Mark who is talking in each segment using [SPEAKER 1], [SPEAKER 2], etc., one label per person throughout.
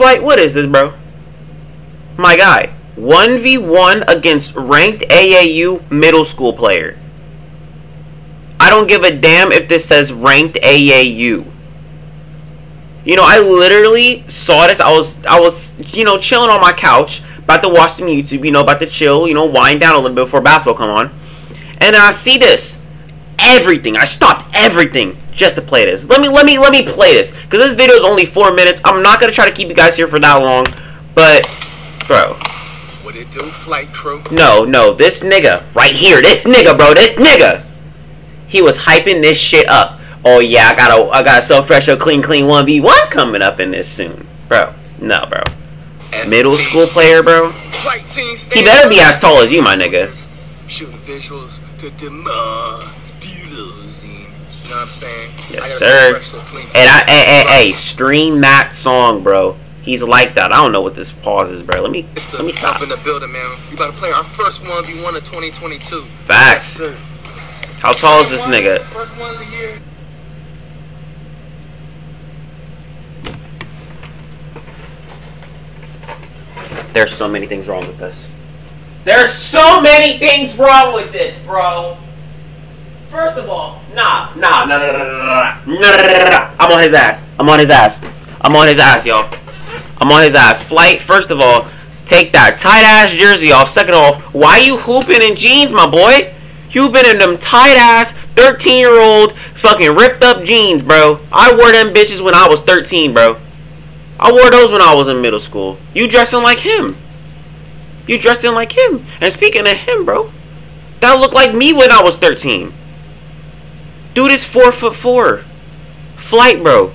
[SPEAKER 1] Flight, what is this, bro? My guy, 1v1 against ranked AAU middle school player. I don't give a damn if this says ranked AAU. You know, I literally saw this. I was, I was, you know, chilling on my couch, about to watch some YouTube. You know, about to chill. You know, wind down a little bit before basketball come on, and I see this. Everything. I stopped everything just to play this. Let me, let me, let me play this because this video is only four minutes. I'm not gonna try to keep you guys here for that long, but, bro.
[SPEAKER 2] What it do, flight crew?
[SPEAKER 1] No, no, this nigga right here, this nigga, bro, this nigga. He was hyping this shit up oh yeah, I got a I got a so fresh or clean clean one v one coming up in this soon, bro. No, bro. Middle school player, bro. He better be as tall as you, my nigga.
[SPEAKER 2] Shooting visuals to demand dealers. You know what I'm saying?
[SPEAKER 1] Yes, sir. And I, hey, hey, hey, stream that song, bro. He's like that. I don't know what this pause is, bro. Let me let me stop.
[SPEAKER 2] in the building, man. We about to play our first one v one of 2022.
[SPEAKER 1] Facts. Yes, How tall is this nigga?
[SPEAKER 2] First one of the year.
[SPEAKER 1] There's so many things wrong with this. There's so many things wrong with this, bro. First of all, nah, nah, nah, nah, nah, nah, nah, nah, nah. I'm on his ass. I'm on his ass. I'm on his ass, y'all. I'm on his ass. Flight, first of all, take that tight ass jersey off. Second off, why you hooping in jeans, my boy? You been in them tight ass 13 year old fucking ripped up jeans, bro. I wore them bitches when I was 13, bro. I wore those when I was in middle school. You dressing like him. You dressing like him. And speaking of him, bro, that looked like me when I was 13. Dude is four foot four. Flight, bro.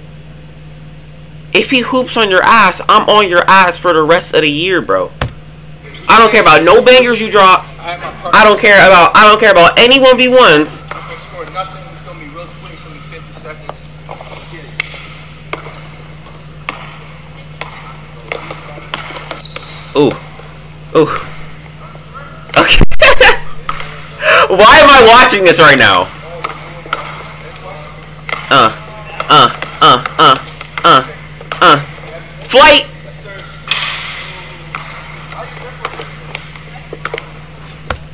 [SPEAKER 1] If he hoops on your ass, I'm on your ass for the rest of the year, bro. I don't care about no bangers you drop. I don't care about I don't care about any 1v1s. Ooh. Ooh. Okay. Why am I watching this right now? Uh. Uh. Uh. Uh. Uh. Uh. Flight!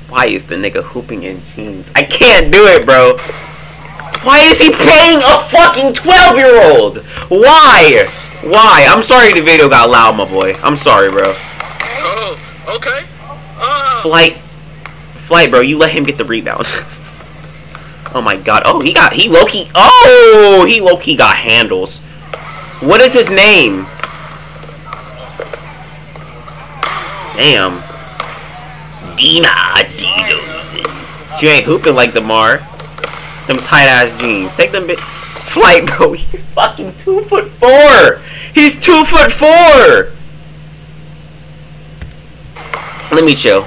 [SPEAKER 1] Why is the nigga hooping in jeans? I can't do it, bro. Why is he paying a fucking 12 year old? Why? Why? I'm sorry the video got loud, my boy. I'm sorry, bro.
[SPEAKER 2] Okay. Uh.
[SPEAKER 1] Flight. Flight, bro. You let him get the rebound. oh my god. Oh, he got. He low key. Oh, he low key got handles. What is his name? Damn. Dina Adidas. She ain't hooping like Demar. Them tight ass jeans. Take them bit. Flight, bro. He's fucking two foot four. He's two foot four. Let me chill.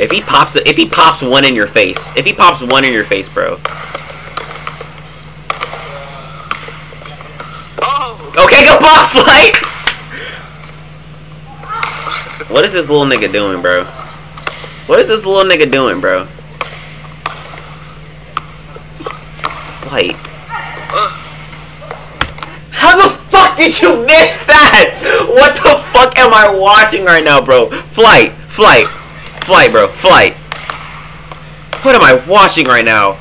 [SPEAKER 1] If he pops if he pops one in your face, if he pops one in your face, bro.
[SPEAKER 2] Oh.
[SPEAKER 1] Okay, go pop flight. what is this little nigga doing, bro? What is this little nigga doing, bro? Flight. How the fuck did you miss that? What the fuck am I watching right now, bro? Flight, flight, flight, bro, flight. What am I watching right now?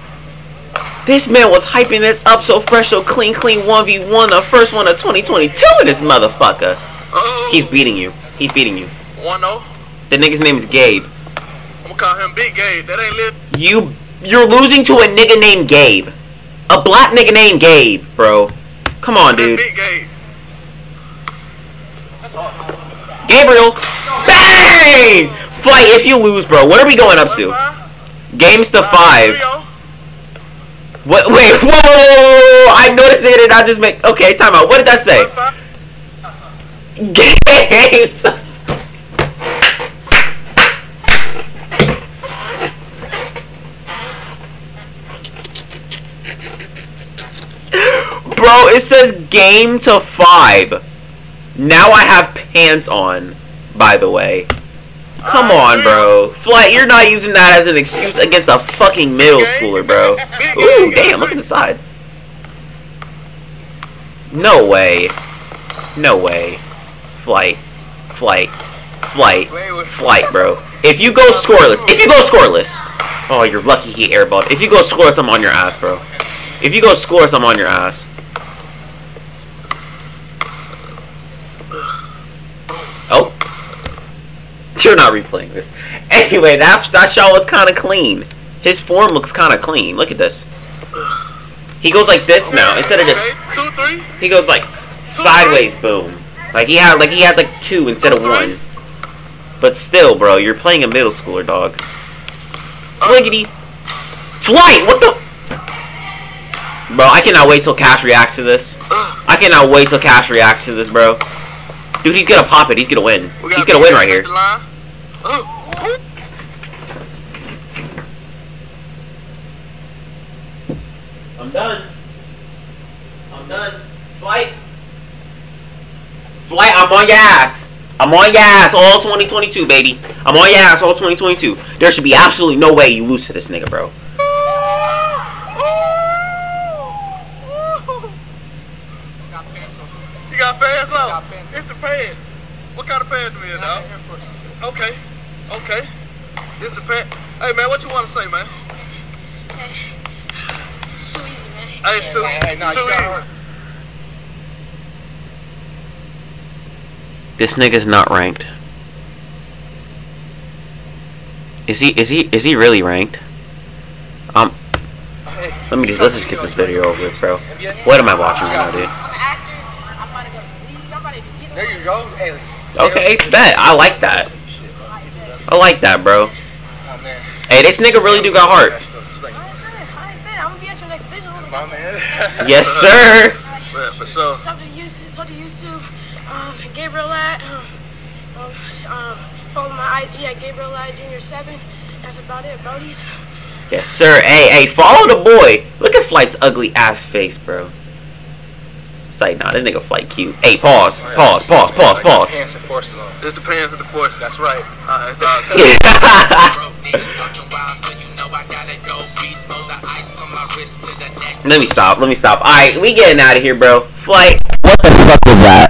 [SPEAKER 1] This man was hyping this up so fresh, so clean, clean 1v1, the first one of 2022 in this motherfucker. He's beating you. He's beating you.
[SPEAKER 2] 1 0.
[SPEAKER 1] The nigga's name is Gabe.
[SPEAKER 2] I'm gonna call him Big Gabe. That ain't lit.
[SPEAKER 1] You, you're losing to a nigga named Gabe. A black nigga named Gabe, bro. Come on, dude. Big Gabe. Gabriel. Bang! Flight if you lose, bro. What are we going up to? Games to five. What? Wait, whoa, whoa, whoa, whoa, I noticed they did not just make. Okay, time out. What did that say? Games. Bro, it says game to five. Now I have pants on, by the way. Come on, bro. Flight, you're not using that as an excuse against a fucking middle schooler, bro. Ooh, damn, look at the side. No way. No way. Flight. Flight. Flight. Flight, bro. If you go scoreless, if you go scoreless. Oh, you're lucky he airballed. If you go scoreless, I'm on your ass, bro. If you go scoreless, I'm on your ass. Oh. You're not replaying this. Anyway, that, that shot was kind of clean. His form looks kind of clean. Look at this. He goes like this now instead of just.
[SPEAKER 2] Two, three.
[SPEAKER 1] He goes like sideways, boom. Like he had like he has like two instead of one. But still, bro, you're playing a middle schooler, dog. Fliggity. Flight! What the? Bro, I cannot wait till Cash reacts to this. I cannot wait till Cash reacts to this, bro. Dude, he's gonna pop it. He's gonna win. He's gonna win right here. I'm done. I'm done. Flight. Flight, I'm on your ass. I'm on your ass all 2022, baby. I'm on your ass all 2022. There should be absolutely no way you lose to this nigga, bro.
[SPEAKER 2] You got pants on? It's the pants. What kind of pants do we have, dog? Okay. Okay. It's the pants. Hey, man, what you want to say, man?
[SPEAKER 3] It's too easy, man.
[SPEAKER 2] Hey, it's too, it's too easy.
[SPEAKER 1] This nigga's not ranked. Is he? Is he? Is he really ranked? Um. Let me just let's just get this video over with, bro. What am I watching right now, dude?
[SPEAKER 3] Actor. I'm about to go to the league. I'm about to be
[SPEAKER 4] There you go. Hey,
[SPEAKER 1] Okay, bet. I like that. I like that, bro.
[SPEAKER 4] Oh, man.
[SPEAKER 1] Hey, this nigga really do got heart.
[SPEAKER 4] Just like,
[SPEAKER 3] I ain't bad. I'm gonna be at your next visual.
[SPEAKER 4] my man.
[SPEAKER 1] Yes, sir.
[SPEAKER 2] Yeah, for sure.
[SPEAKER 3] Something to use, something to use. Um, Gabriel at. Um, um, um, follow my IG at Gabriel at Junior Seven. That's about it, Brodies.
[SPEAKER 1] Yes, sir. Hey, hey, follow the boy. Look at Flight's ugly ass face, bro. Say, nah, this nigga Flight cute. Hey, pause, pause, pause, pause, pause.
[SPEAKER 4] Pants and forces on.
[SPEAKER 2] It's the pants and the forces.
[SPEAKER 4] That's right.
[SPEAKER 2] Uh, it's all good.
[SPEAKER 1] Let me stop. Let me stop. All right, we getting out of here, bro. Flight. What the fuck was that?